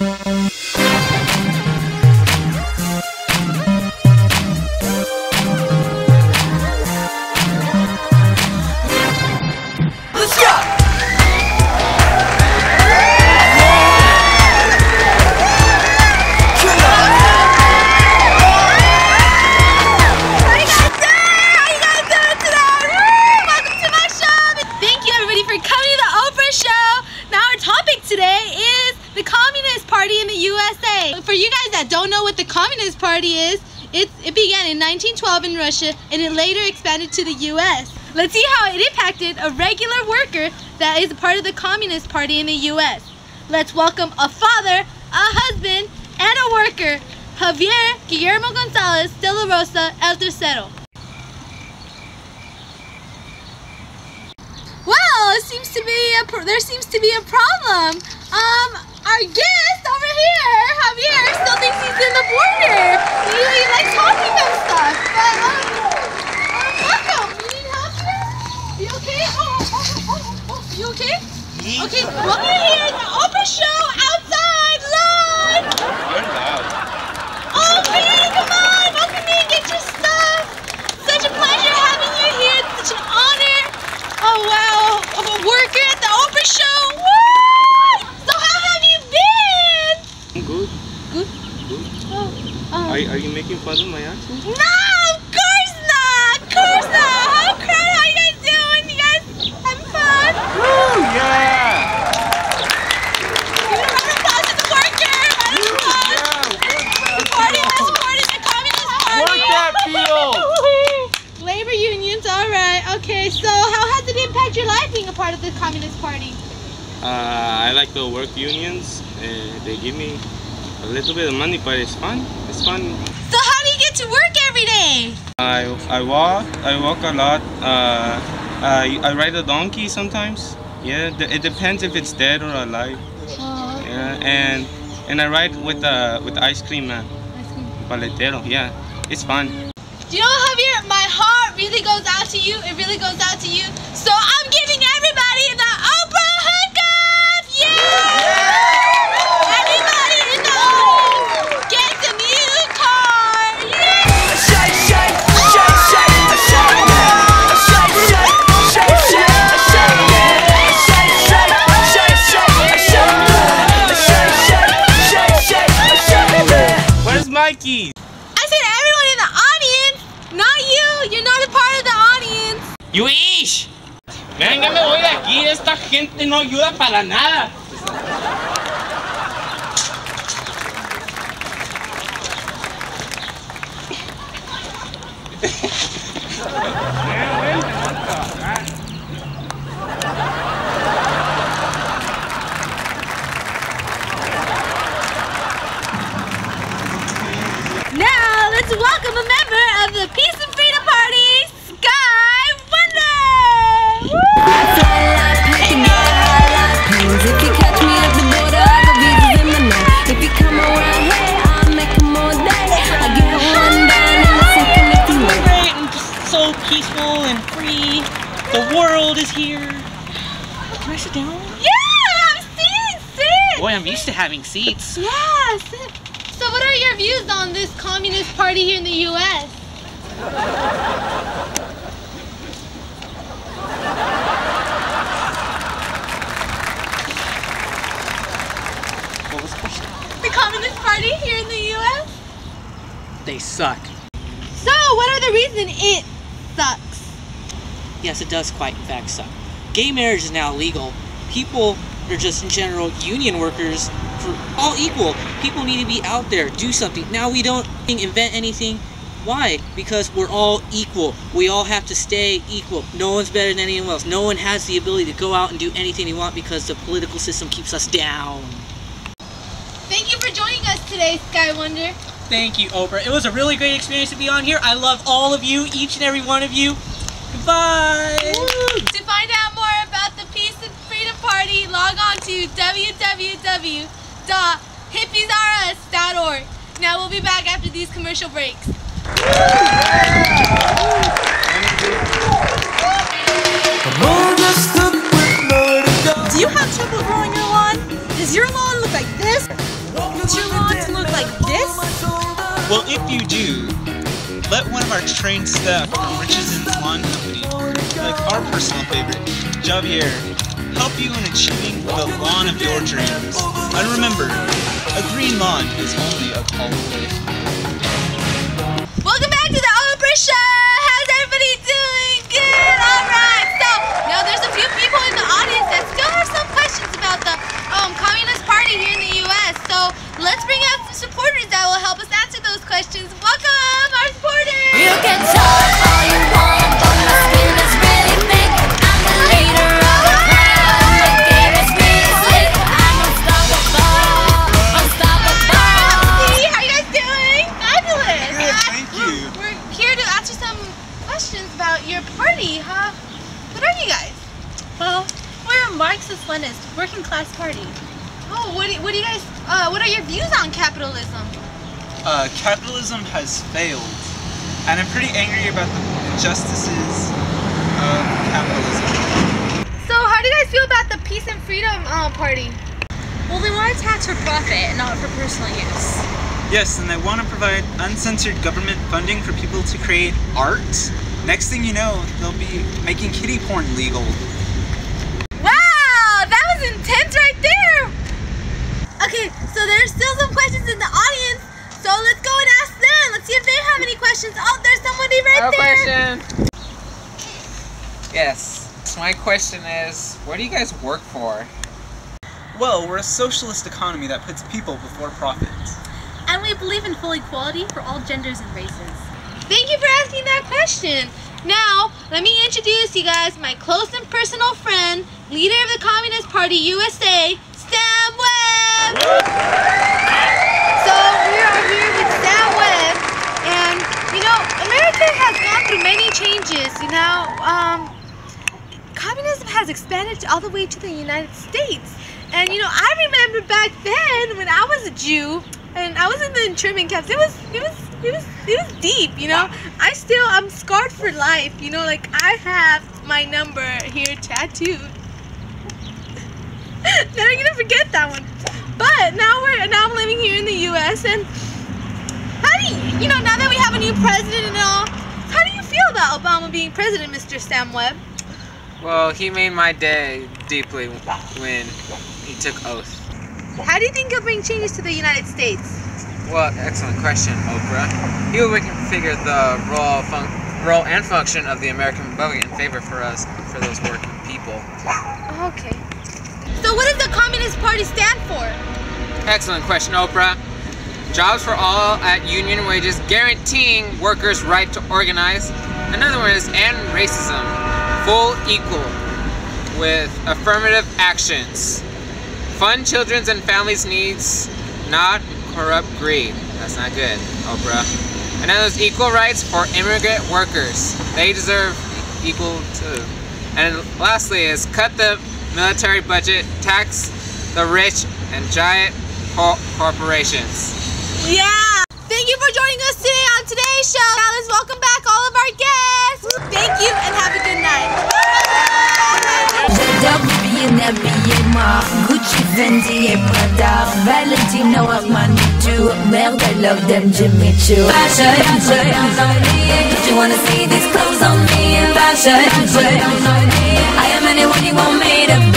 Let's For you guys that don't know what the Communist Party is, it, it began in 1912 in Russia and it later expanded to the US. Let's see how it impacted a regular worker that is a part of the Communist Party in the US. Let's welcome a father, a husband, and a worker, Javier Guillermo Gonzalez de la Rosa El Tercero. Well, it seems to be a there seems to be a problem. Um, our guest over here, Javier, still thinks he's in the border. He, he likes talking and stuff. But um, um, welcome. You need help here? You okay? Oh, oh, oh, oh, oh. You okay? Okay, welcome here at the Oprah Show outside live. You're loud. Okay, come on, welcome in, get your stuff. Such a pleasure having you here. It's such an honor. Oh wow, of a worker at the Oprah show. Woo! So how have you been? I'm good. Good. Good. Oh, um, Are, are you making fun of my accent? no, of course not. Of course not. How? How you guys doing? You guys having fun? Woo! Yeah! Give it a round of applause to the worker. Round of applause. Supporting the Communist Party. Work that field. Labor unions, all right. Okay, so how has it impacted your life being a part of the Communist Party? Uh, I like the work unions. Uh, they give me a little bit of money, but it's fun. It's fun. So how do you get to work every day? I I walk. I walk a lot. Uh, I I ride a donkey sometimes. Yeah, it depends if it's dead or alive. Oh, Yeah, and and I ride with the with ice cream man, paletero. Yeah, it's fun. Do you know, Javier, my heart really goes out to you. It really goes out to you. So I'm giving Mikey? I said everyone in the audience, not you. You're not a part of the audience. You ish. Venga, me voy de aquí. Esta gente no ayuda para nada. So peaceful and free. The world is here. Can I sit down? Yeah, sit, sit. Boy, I'm used to having seats. Yeah, sit. So, what are your views on this Communist Party here in the U.S.? What was the question? The Communist Party here in the U.S. They suck. So, what are the reasons it? Yes, it does quite in fact suck. Gay marriage is now legal. People are just in general union workers for all equal. People need to be out there, do something. Now we don't invent anything. Why? Because we're all equal. We all have to stay equal. No one's better than anyone else. No one has the ability to go out and do anything they want because the political system keeps us down. Thank you for joining us today, Sky Wonder. Thank you, Oprah. It was a really great experience to be on here. I love all of you, each and every one of you. Goodbye. Woo. To find out more about the Peace and Freedom Party, log on to www.hippiesrus.org. Now we'll be back after these commercial breaks. Do you have trouble growing your lawn? Does your lawn look like this? Does your lawn look like this? Well, if you do, let one of our trained staff from Richardson's Lawn Company, like our personal favorite, Javier, help you in achieving the lawn of your dreams. And remember, a green lawn is only a call about your party, huh? What are you guys? Well, we're a Marxist-Leninist working class party. Oh, what do, what do you guys? Uh, what are your views on capitalism? Uh, capitalism has failed, and I'm pretty angry about the injustices of capitalism. So, how do you guys feel about the Peace and Freedom uh, Party? Well, they want to tax for profit, not for personal use. Yes, and they want to provide uncensored government funding for people to create art. Next thing you know, they'll be making kitty porn legal. Wow, that was intense right there. Okay, so there's still some questions in the audience. So let's go and ask them. Let's see if they have any questions. Oh, there's somebody right I have there. question. Yes. So my question is, what do you guys work for? Well, we're a socialist economy that puts people before profit. And we believe in full equality for all genders and races. Thank you for asking that question. Now, let me introduce you guys my close and personal friend, leader of the Communist Party USA, Sam Webb. So we are here with Sam Webb, and you know, America has gone through many changes. You know, um, communism has expanded all the way to the United States. And you know, I remember back then when I was a Jew and I was in the trimming caps. It was, it was, it was, it was deep. You know, I still, I'm scarred for life. You know, like I have my number here tattooed. Never gonna forget that one. But now we're now I'm living here in the U.S. and how do you, you know, now that we have a new president and all, how do you feel about Obama being president, Mr. Sam Webb? Well, he made my day deeply when he took oath. How do you think he'll bring changes to the United States? Well, excellent question, Oprah. He will reconfigure the role, fun- role and function of the American Republic in favor for us, for those working people. Oh, okay. So what does the Communist Party stand for? Excellent question, Oprah. Jobs for all at union wages, guaranteeing workers' right to organize. Another one is end racism, full equal, with affirmative actions. Fund children's and families' needs, not corrupt greed. That's not good, Oprah. And then there's equal rights for immigrant workers. They deserve equal too. And lastly is cut the military budget, tax the rich and giant co- corporations. Yeah. Thank you for joining us today on today's show. Now let's welcome back all of our guests. Thank you and have a good night. Fendi et Prada Valentino, Armani too Merde, I love them Jimmy Choo Fashion, Don't you wanna see these clothes on me? Fashion, fashion I am anyone you want me to